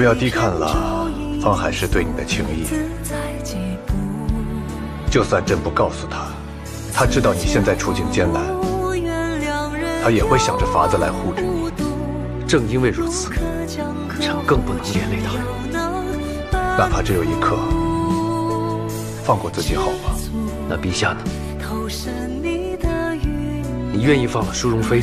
不要低看了方海石对你的情谊。就算朕不告诉他，他知道你现在处境艰难，他也会想着法子来护着你。正因为如此，朕更不能连累他。哪怕只有一刻，放过自己好吗？那陛下呢？你愿意放了舒容妃，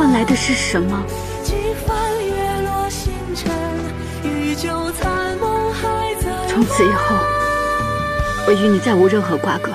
换来的是什么？从此以后，我与你再无任何瓜葛。